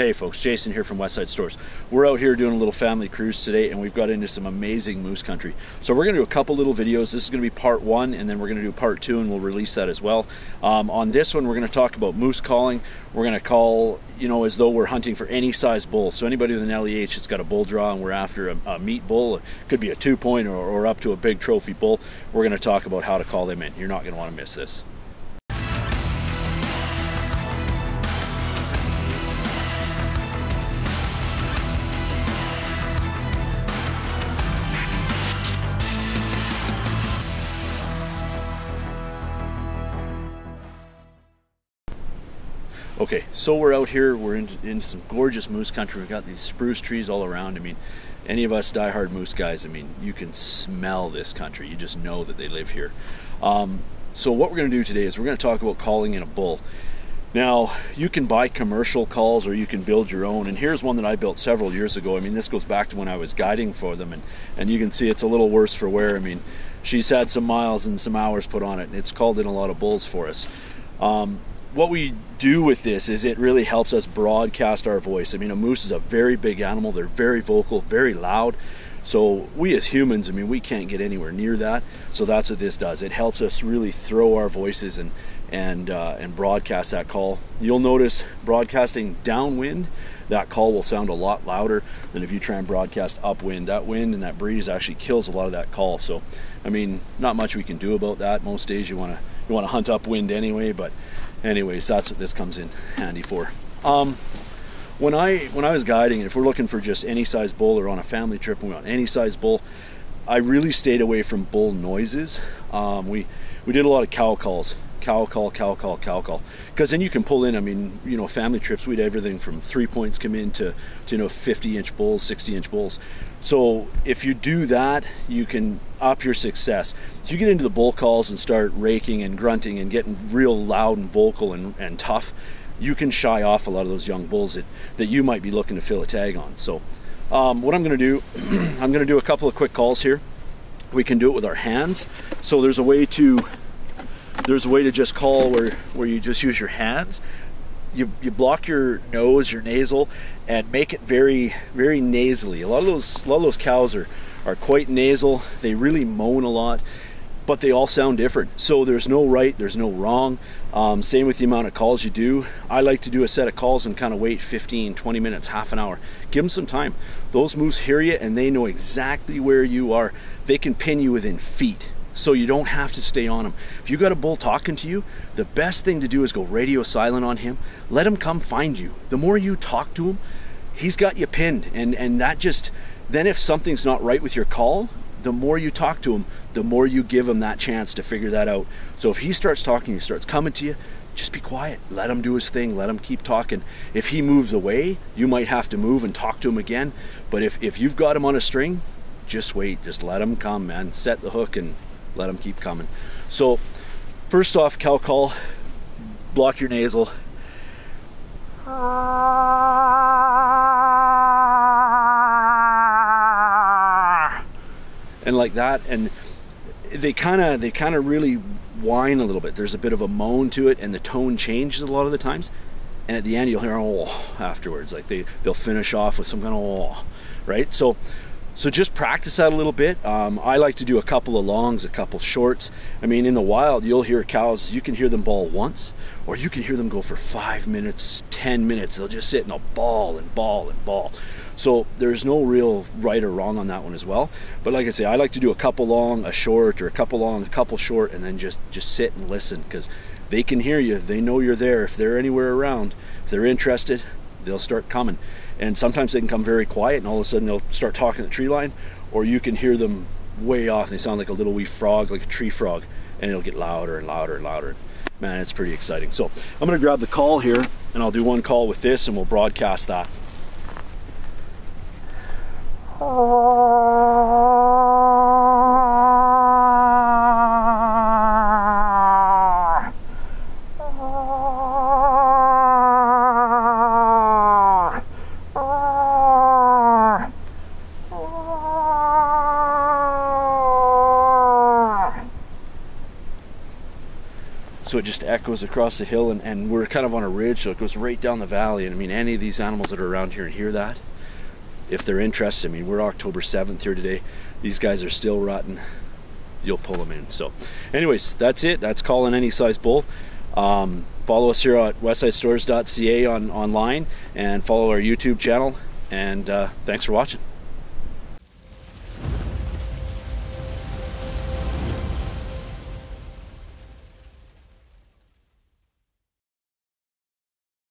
Hey folks, Jason here from Westside Stores. We're out here doing a little family cruise today and we've got into some amazing moose country. So we're gonna do a couple little videos. This is gonna be part one and then we're gonna do part two and we'll release that as well. Um, on this one, we're gonna talk about moose calling. We're gonna call, you know, as though we're hunting for any size bull. So anybody with an LEH that's got a bull draw and we're after a, a meat bull, it could be a two point or, or up to a big trophy bull, we're gonna talk about how to call them in. You're not gonna wanna miss this. Okay, so we're out here, we're in, in some gorgeous moose country. We've got these spruce trees all around. I mean, any of us diehard moose guys, I mean, you can smell this country. You just know that they live here. Um, so what we're gonna do today is we're gonna talk about calling in a bull. Now, you can buy commercial calls or you can build your own. And here's one that I built several years ago. I mean, this goes back to when I was guiding for them. And, and you can see it's a little worse for wear. I mean, she's had some miles and some hours put on it. And it's called in a lot of bulls for us. Um, what we do with this is it really helps us broadcast our voice. I mean, a moose is a very big animal. They're very vocal, very loud. So we as humans, I mean, we can't get anywhere near that. So that's what this does. It helps us really throw our voices and and uh, and broadcast that call. You'll notice broadcasting downwind, that call will sound a lot louder than if you try and broadcast upwind. That wind and that breeze actually kills a lot of that call. So, I mean, not much we can do about that. Most days you want to you want to hunt upwind anyway, but anyways, that's what this comes in handy for. Um, when I when I was guiding, if we're looking for just any size bull or on a family trip, and we want any size bull. I really stayed away from bull noises. Um, we we did a lot of cow calls, cow call, cow call, cow call, because then you can pull in. I mean, you know, family trips we'd everything from three points come in to, to you know 50 inch bulls, 60 inch bulls. So if you do that, you can up your success. If you get into the bull calls and start raking and grunting and getting real loud and vocal and, and tough, you can shy off a lot of those young bulls that, that you might be looking to fill a tag on. So um, what I'm going to do, I'm going to do a couple of quick calls here. We can do it with our hands. So there's a way to there's a way to just call where where you just use your hands. You, you block your nose, your nasal, and make it very very nasally. A lot of those a lot of those cows are are quite nasal. They really moan a lot but they all sound different. So there's no right, there's no wrong. Um, same with the amount of calls you do. I like to do a set of calls and kind of wait 15, 20 minutes, half an hour. Give them some time. Those moose hear you and they know exactly where you are. They can pin you within feet. So you don't have to stay on him. If you got a bull talking to you, the best thing to do is go radio silent on him. Let him come find you. The more you talk to him, he's got you pinned. And, and that just, then if something's not right with your call, the more you talk to him, the more you give him that chance to figure that out. So if he starts talking, he starts coming to you, just be quiet. Let him do his thing. Let him keep talking. If he moves away, you might have to move and talk to him again. But if, if you've got him on a string, just wait. Just let him come, man. Set the hook and let them keep coming. So, first off, cow call, block your nasal. and like that and they kind of they kind of really whine a little bit there's a bit of a moan to it and the tone changes a lot of the times and at the end you'll hear oh afterwards like they they'll finish off with some kind of oh right so so just practice that a little bit. Um, I like to do a couple of longs, a couple shorts. I mean, in the wild, you'll hear cows, you can hear them bawl once, or you can hear them go for five minutes, 10 minutes. They'll just sit and they'll bawl and bawl and bawl. So there's no real right or wrong on that one as well. But like I say, I like to do a couple long, a short, or a couple long, a couple short, and then just, just sit and listen because they can hear you. They know you're there. If they're anywhere around, if they're interested, they'll start coming. And sometimes they can come very quiet and all of a sudden they'll start talking at tree line or you can hear them way off. And they sound like a little wee frog like a tree frog and it'll get louder and louder and louder. Man it's pretty exciting. So i'm going to grab the call here and i'll do one call with this and we'll broadcast that So it just echoes across the hill, and, and we're kind of on a ridge, so it goes right down the valley. And I mean, any of these animals that are around here and hear that, if they're interested, I mean, we're October 7th here today. These guys are still rutting You'll pull them in. So, anyways, that's it. That's calling any size bull. Um, follow us here at westsidestores.ca on online and follow our YouTube channel. And uh, thanks for watching.